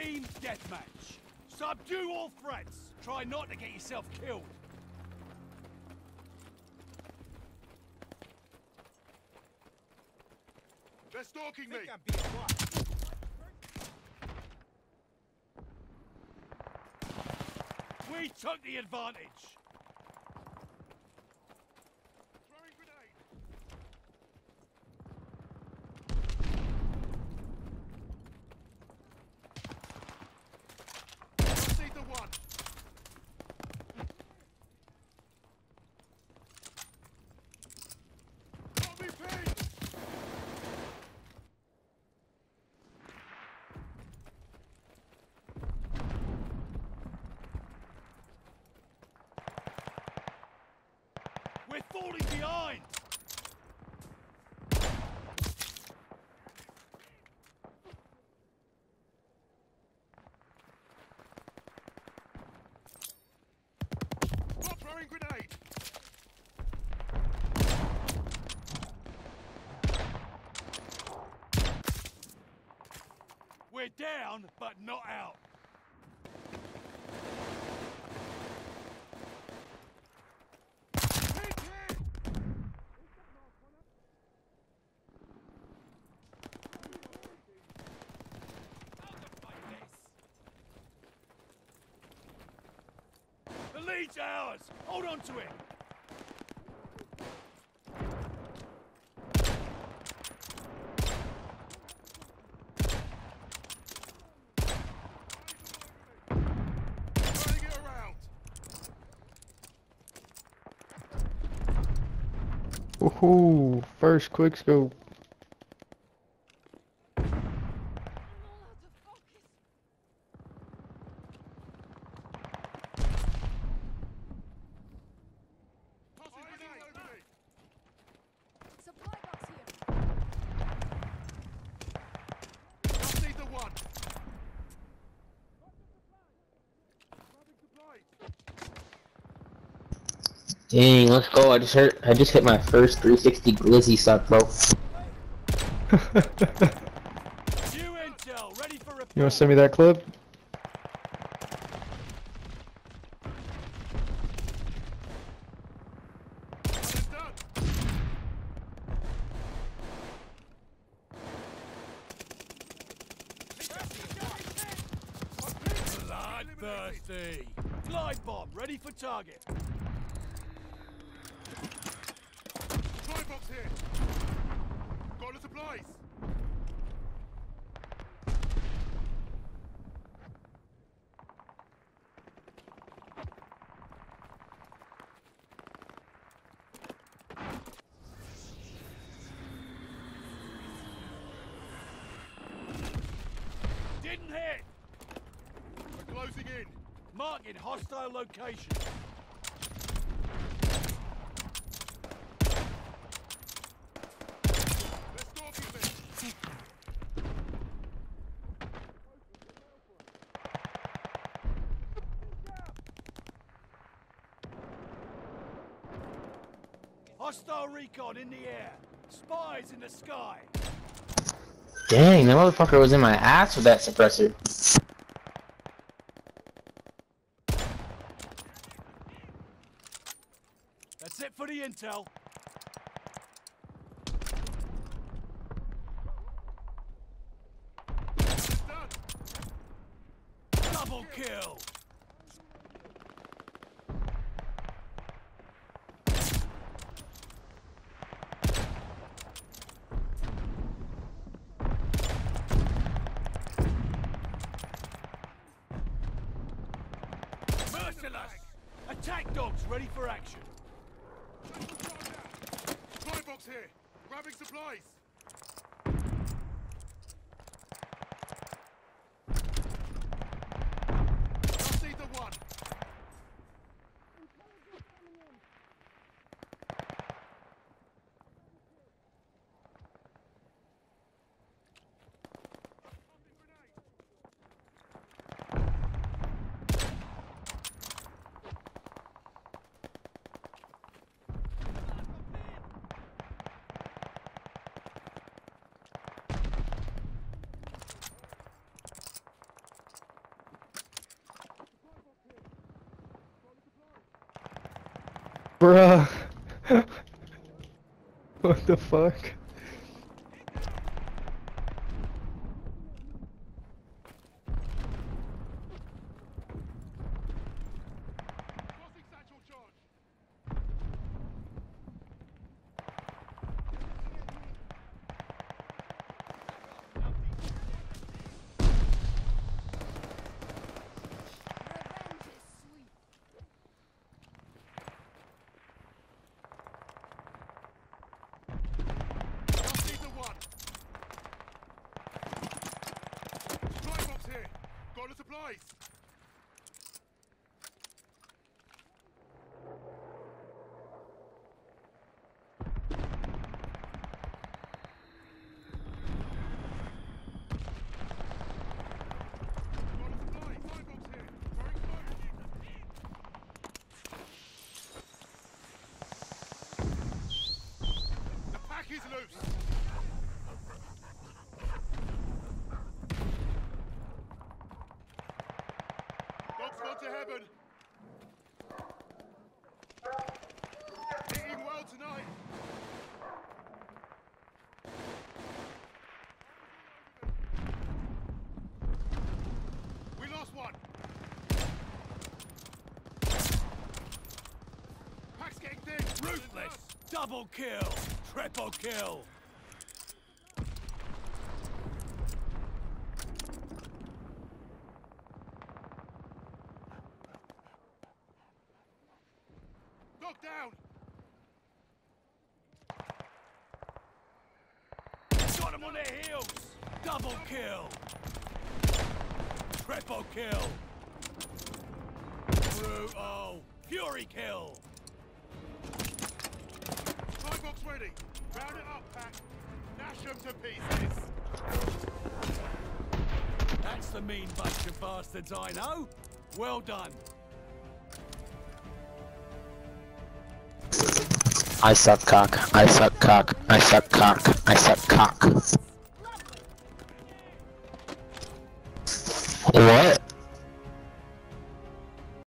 Team deathmatch. Subdue all threats. Try not to get yourself killed. They're stalking me. Think I'm being watched. We took the advantage. Throwing grenade. See the one. Got me pinned. We're falling behind. We're down, but not out. Hit, hit. Lead's ours. Hold on to it. Woohoo! First quick. Tossing grenade over me. Supply box here. Just need the one. Grabbing supplies. Dang, let's go. I just hurt. I just hit my first 360 glizzy suck, bro. New intel, ready for report. You wanna send me that clip? It's done. Bloodthirsty. Glide bomb, ready for target. Supply box here. Got the supplies. Didn't hit. We're closing in. Marking hostile location. They're stalking me. Hostile recon in the air. Spies in the sky. Dang, that motherfucker was in my ass with that suppressor. That's it for the intel. It's done. Double kill. Merciless. Attack dogs ready for action. Supply box here. Grabbing supplies. Bruh. what the fuck? Crossing satchel charge. Revenge is sweet. Just need the one. Supply box here. Got the supplies. Got the supplies. Supply box here. Very close. The pack is loose. Double kill! Triple kill! Dog down. Got him on their heels! Double kill! Triple kill! Brutal! Fury kill! Supply ready. Round it up, Pack. Dash them to pieces. That's the mean bunch of bastards I know! Well done! I suck cock. I suck cock. I suck cock. I suck cock. What?